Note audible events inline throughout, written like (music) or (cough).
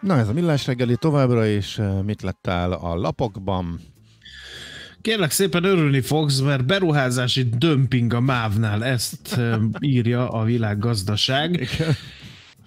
Na ez a millás reggeli továbbra is. Mit lettál a lapokban? Kérlek szépen örülni fogsz, mert beruházási dömping a MÁV-nál, ezt írja a világgazdaság. Igen.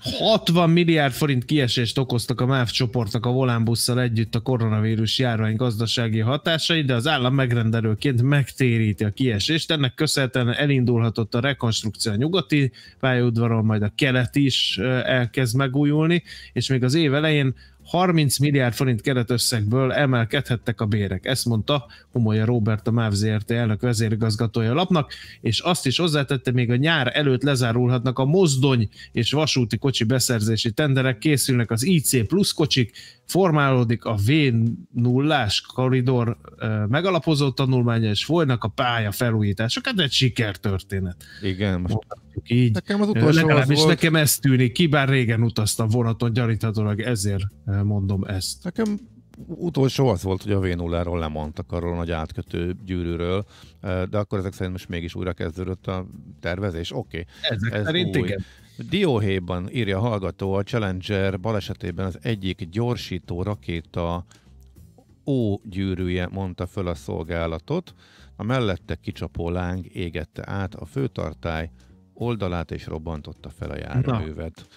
60 milliárd forint kiesést okoztak a MÁV csoportnak a volánbusszal együtt a koronavírus járvány gazdasági hatásai, de az állam megrendelőként megtéríti a kiesést. Ennek köszönhetően elindulhatott a rekonstrukció a nyugati pályaudvaron, majd a kelet is elkezd megújulni, és még az év elején 30 milliárd forint keretösszegből emelkedhettek a bérek. Ezt mondta Homolya Robert, a MÁV ZRT elnök vezérigazgatója lapnak, és azt is hozzátette, még a nyár előtt lezárulhatnak a mozdony és vasúti kocsi beszerzési tenderek, készülnek az IC plusz kocsik, formálódik a v 0 koridor megalapozó tanulmánya, és folynak a pálya felújítások. Hát egy sikertörténet. Igen, most így. Nekem az utolsó Legalábbis az volt... nekem ez tűnik ki, bár régen utaztam vonaton, gyaníthatólag ezért mondom ezt. Nekem utolsó az volt, hogy a v 0 lemondtak arról a nagy átkötő gyűrűről, de akkor ezek szerint most mégis újra kezdődött a tervezés. Oké. Okay. Ezek ez szerint új. igen. Dióhéjban írja a hallgató, a Challenger balesetében az egyik gyorsító rakéta ó gyűrűje mondta föl a szolgálatot, a mellette kicsapó láng égette át a főtartály oldalát és robbantotta fel a járművet.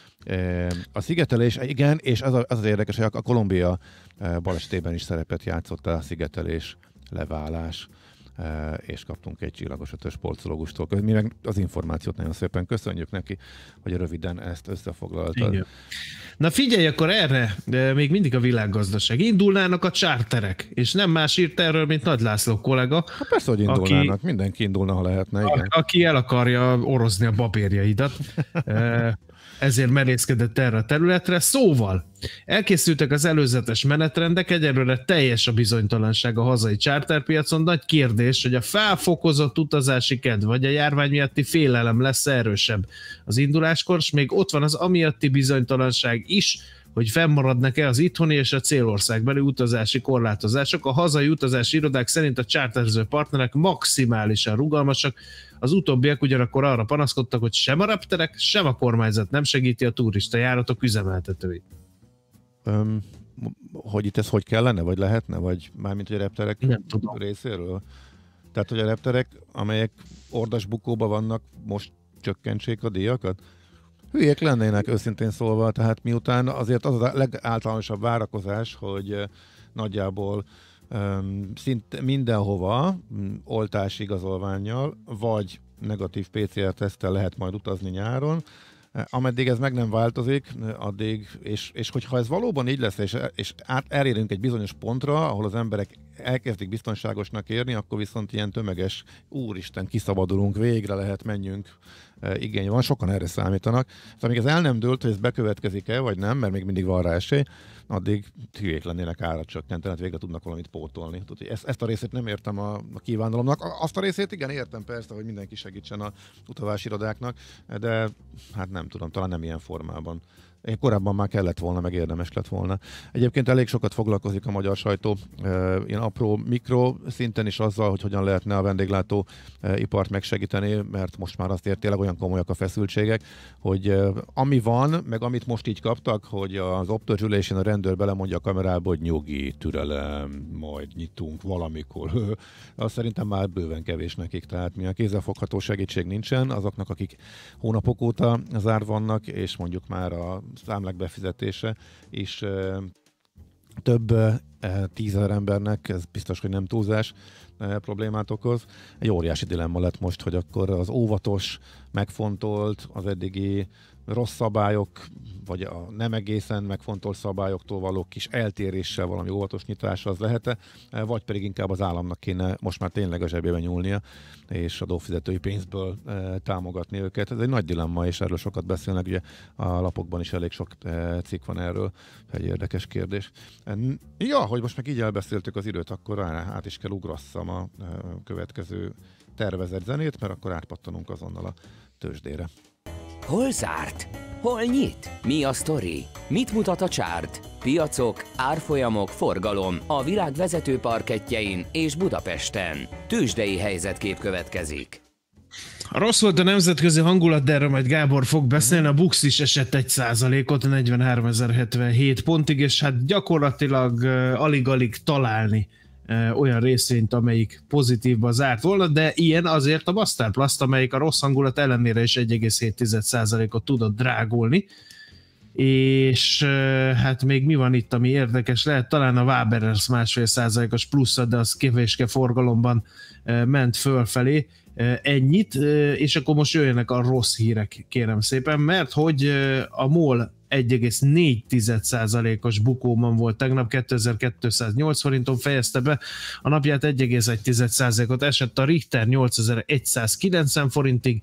A szigetelés, igen, és az, az az érdekes, hogy a Kolumbia balesetében is szerepet játszott a szigetelés, leválás. És kaptunk egy csillagos ötös sportológustól. Mi meg az információt nagyon szépen köszönjük neki, hogy röviden ezt összefoglalta. Igen. Na figyelj akkor erre, de még mindig a világgazdaság. Indulnának a charterek, és nem más írt erről, mint Nagy László kollega. Hát persze, hogy indulnának, aki, mindenki indulna, ha lehetne. Igen. A, aki el akarja orozni a papírjaidat. (laughs) Ezért merészkedett erre a területre. Szóval, elkészültek az előzetes menetrendek, egyelőre teljes a bizonytalanság a hazai charterpiacon. Nagy kérdés, hogy a felfokozott utazási kedv vagy a járvány miatti félelem lesz erősebb az induláskor, és még ott van az amiatti bizonytalanság is, hogy fennmaradnak-e az itthoni és a célországbeli utazási korlátozások. A hazai utazási irodák szerint a charterző partnerek maximálisan rugalmasak, az utóbbiak ugyanakkor arra panaszkodtak, hogy sem a repterek, sem a kormányzat nem segíti a turista járatok üzemeltetőit. Um, hogy itt ez hogy kellene, vagy lehetne, vagy mármint hogy a repterek nem részéről? Tehát, hogy a repterek, amelyek ordasbukóban vannak, most csökkentsék a díjakat? Hülyék lennének őszintén szólva, tehát miután azért az a legáltalánosabb várakozás, hogy nagyjából szinte mindenhova oltási igazolványjal, vagy negatív PCR-tesztel lehet majd utazni nyáron, Ameddig ez meg nem változik, addig, és, és hogyha ez valóban így lesz, és, és át, elérünk egy bizonyos pontra, ahol az emberek elkezdik biztonságosnak érni, akkor viszont ilyen tömeges, úristen, kiszabadulunk, végre lehet, menjünk, e, igény van, sokan erre számítanak. Szóval amíg ez el nem dőlt, hogy ez bekövetkezik-e, vagy nem, mert még mindig van rá esély, addig hülyék lennének árat csökkenteni, hát végre tudnak valamit pótolni. Tudod, ezt, ezt a részét nem értem a, a kívánalomnak. Azt a részét igen, értem persze, hogy mindenki segítsen a utavási irodáknak, de hát nem tudom, talán nem ilyen formában. Én korábban már kellett volna, meg érdemes lett volna. Egyébként elég sokat foglalkozik a magyar sajtó ilyen apró mikro szinten is azzal, hogy hogyan lehetne a vendéglátó ipart megsegíteni, mert most már azt tényleg olyan komolyak a feszültségek, hogy ami van, meg amit most így kaptak, hogy az optozsülésen a rendőr belemondja a kamerába, hogy nyugi, türelem, majd nyitunk valamikor. (laughs) azt szerintem már bőven kevés nekik, tehát mi a kézzelfogható segítség nincsen, azoknak, akik hónapok óta zár vannak, és mondjuk már a számlák befizetése is több tízezer embernek, ez biztos, hogy nem túlzás, problémát okoz. Egy óriási dilemma lett most, hogy akkor az óvatos, megfontolt, az eddigi rossz szabályok, vagy a nem egészen megfontolt szabályoktól való kis eltéréssel valami óvatos nyitás az lehet vagy pedig inkább az államnak kéne most már tényleg a zsebébe nyúlnia, és adófizetői pénzből e, támogatni őket. Ez egy nagy dilemma, és erről sokat beszélnek, ugye a lapokban is elég sok e, cikk van erről, egy érdekes kérdés. Ja, hogy most meg így elbeszéltük az időt, akkor át is kell ugrasszam a e, következő tervezett zenét, mert akkor átpattanunk azonnal a tőzsdére. Hol zárt? Hol nyit? Mi a sztori? Mit mutat a csárt? Piacok, árfolyamok, forgalom a világ vezető parketjein és Budapesten. Tősdei helyzetkép következik. Rossz volt a nemzetközi hangulat, de erről majd Gábor fog beszélni. A Bux is esett egy százalékot, 43.077 pontig, és hát gyakorlatilag alig-alig találni olyan részvényt, amelyik pozitívba zárt volna, de ilyen azért a Masterplast, amelyik a rossz hangulat ellenére is 1,7%-ot tudott drágulni. És hát még mi van itt, ami érdekes? Lehet, talán a Waberers másfél százalékos plusz, de az kevéske forgalomban ment fölfelé, ennyit, és akkor most jöjjenek a rossz hírek, kérem szépen, mert hogy a MOL 1,4%-os bukóban volt tegnap, 2208 forinton fejezte be, a napját 1,1%-ot esett, a Richter 8190 forintig,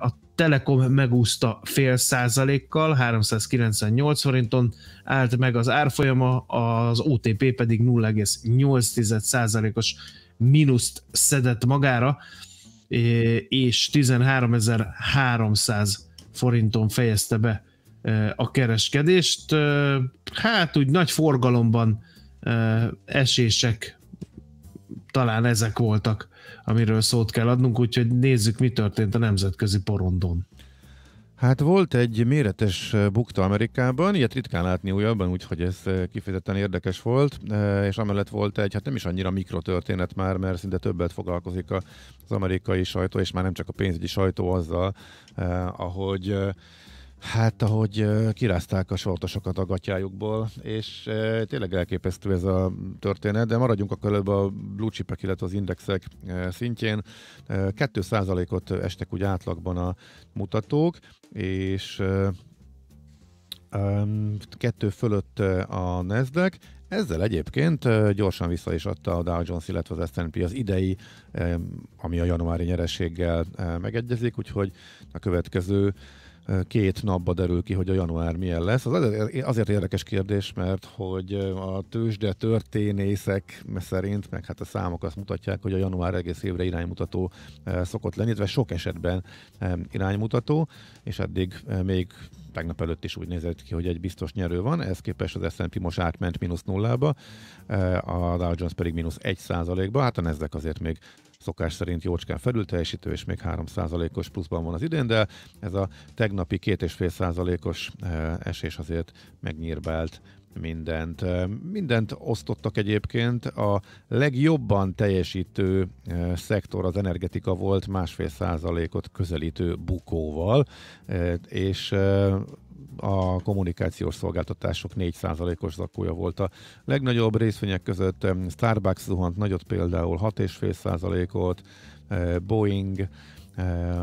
a Telekom megúszta fél százalékkal, 398 forinton állt meg az árfolyama, az OTP pedig 0,8 százalékos mínuszt szedett magára, és 13.300 forinton fejezte be a kereskedést. Hát úgy nagy forgalomban esések talán ezek voltak amiről szót kell adnunk, úgyhogy nézzük, mi történt a nemzetközi porondon. Hát volt egy méretes bukta Amerikában, ilyet ritkán látni újabban, úgyhogy ez kifejezetten érdekes volt, és amellett volt egy, hát nem is annyira mikrotörténet már, mert szinte többet foglalkozik az amerikai sajtó, és már nem csak a pénzügyi sajtó azzal, ahogy Hát, ahogy kirázták a sortosokat a gatyájukból, és tényleg elképesztő ez a történet, de maradjunk akkor előbb a blue chipek, illetve az indexek szintjén. 2%-ot estek úgy átlagban a mutatók, és kettő fölött a Nasdaq, ezzel egyébként gyorsan vissza is adta a Dow Jones, illetve az S&P az idei, ami a januári nyerességgel megegyezik, úgyhogy a következő két napba derül ki, hogy a január milyen lesz. Az azért érdekes kérdés, mert hogy a tőzsde történészek szerint, meg hát a számok azt mutatják, hogy a január egész évre iránymutató szokott lenni, illetve sok esetben iránymutató, és eddig még tegnap előtt is úgy nézett ki, hogy egy biztos nyerő van, ez képest az S&P most átment mínusz nullába, a Dow Jones pedig mínusz egy százalékba, hát a Nasdaq azért még szokás szerint jócskán felülteljesítő, és még 3%-os pluszban van az idén, de ez a tegnapi 2,5%-os eh, esés azért megnyírbált mindent. Mindent osztottak egyébként. A legjobban teljesítő szektor az energetika volt másfél százalékot közelítő bukóval, és a kommunikációs szolgáltatások 4%-os zakója volt a legnagyobb részvények között. Starbucks zuhant nagyot például 6,5%-ot, eh, Boeing,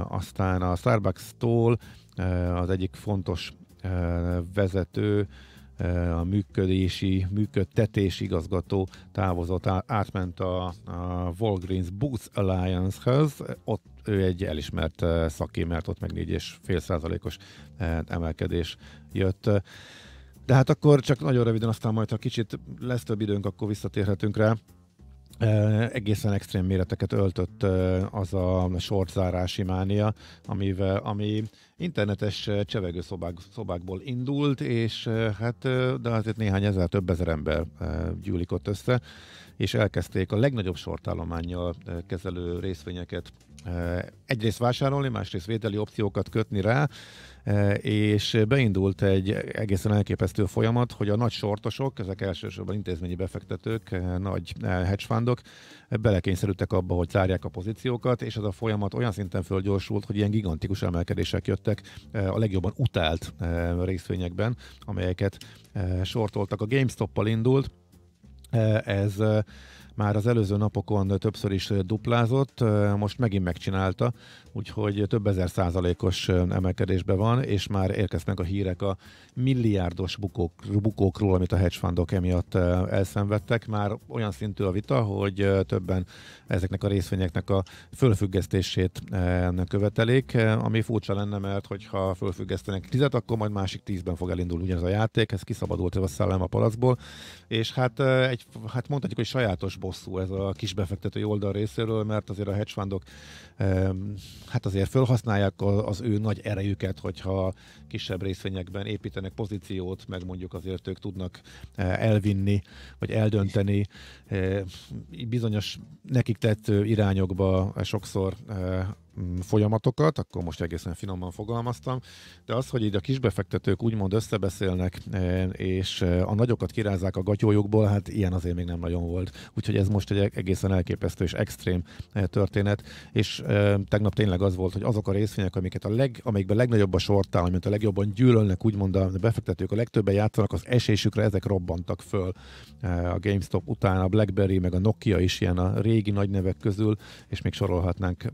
aztán a Starbucks-tól az egyik fontos vezető, a működési, működtetési igazgató távozott, átment a, a Walgreens Boots Alliance-hez, ott ő egy elismert szakértő, ott meg 4,5 százalékos emelkedés jött. De hát akkor csak nagyon röviden, aztán majd, ha kicsit lesz több időnk, akkor visszatérhetünk rá. Egészen extrém méreteket öltött az a sortzárási mánia, amivel, ami internetes csevegő szobák, szobákból indult, és hát de azért néhány ezer, több ezer ember gyűlik ott össze, és elkezdték a legnagyobb sortállományjal kezelő részvényeket egyrészt vásárolni, másrészt védeli opciókat kötni rá, és beindult egy egészen elképesztő folyamat, hogy a nagy sortosok, ezek elsősorban intézményi befektetők, nagy hedge fundok, belekényszerültek abba, hogy zárják a pozíciókat, és ez a folyamat olyan szinten fölgyorsult, hogy ilyen gigantikus emelkedések jöttek a legjobban utált részvényekben, amelyeket sortoltak. A GameStop-pal indult, ez már az előző napokon többször is duplázott, most megint megcsinálta, úgyhogy több ezer százalékos emelkedésben van, és már érkeznek a hírek a milliárdos bukók, bukókról, amit a hedge fundok emiatt elszenvedtek. Már olyan szintű a vita, hogy többen ezeknek a részvényeknek a fölfüggesztését követelik, ami furcsa lenne, mert hogyha fölfüggesztenek tizet, akkor majd másik tízben fog elindulni ugyanaz a játék, ez kiszabadult a szellem a palacból, és hát, egy, hát mondhatjuk, hogy sajátos bosszú ez a kisbefektető oldal részéről, mert azért a hedge fundok hát azért felhasználják az ő nagy erejüket, hogyha kisebb részvényekben építenek pozíciót, meg mondjuk azért ők tudnak eh, elvinni, vagy eldönteni. Eh, bizonyos nekik tetsző irányokba sokszor mm, folyamatokat, akkor most egészen finoman fogalmaztam, de az, hogy így a kisbefektetők úgymond összebeszélnek, és a nagyokat kirázzák a gatyójukból, hát ilyen azért még nem nagyon volt. Úgyhogy ez most egy egészen elképesztő és extrém történet, és tegnap tényleg az volt, hogy azok a részvények, amiket a leg, amikben legnagyobb a sortál, mint a legjobban gyűlölnek, úgymond a befektetők, a legtöbben játszanak, az esésükre ezek robbantak föl. A GameStop után a BlackBerry, meg a Nokia is ilyen a régi nagy nevek közül, és még sorolhatnánk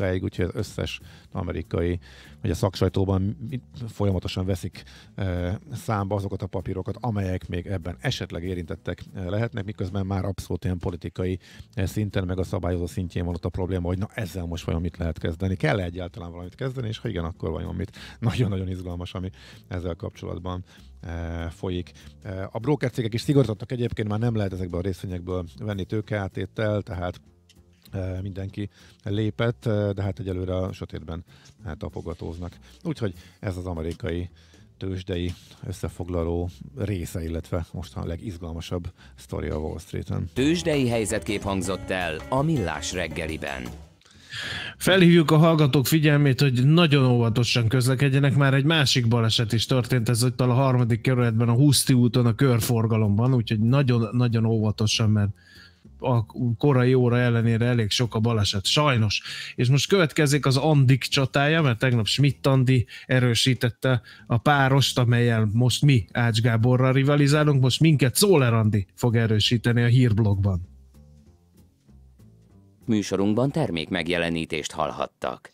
sokáig, úgyhogy az összes amerikai, vagy a szaksajtóban folyamatosan veszik számba azokat a papírokat, amelyek még ebben esetleg érintettek lehetnek, miközben már abszolút ilyen politikai szinten, meg a szabályozó szintjén van ott a probléma, hogy na ezzel most vajon mit lehet kezdeni, kell -e egyáltalán valamit kezdeni, és ha igen, akkor vajon mit. (laughs) Nagyon-nagyon izgalmas, ami ezzel kapcsolatban folyik. A broker cégek is szigorítottak egyébként, már nem lehet ezekből a részvényekből venni tőkeátéttel, tehát mindenki lépett, de hát egyelőre a sötétben tapogatóznak. Úgyhogy ez az amerikai tőzsdei összefoglaló része, illetve most a legizgalmasabb sztori a Wall Street-en. Tőzsdei helyzetkép hangzott el a Millás reggeliben. Felhívjuk a hallgatók figyelmét, hogy nagyon óvatosan közlekedjenek. Már egy másik baleset is történt, ez ott a harmadik kerületben, a Huszti úton, a körforgalomban, úgyhogy nagyon-nagyon óvatosan, mert a korai óra ellenére elég sok a baleset, sajnos. És most következik az Andik csatája, mert tegnap Schmidt Andi erősítette a párost, amelyel most mi Ács Gáborral rivalizálunk, most minket Szóler Andi fog erősíteni a hírblogban. Műsorunkban termék megjelenítést hallhattak.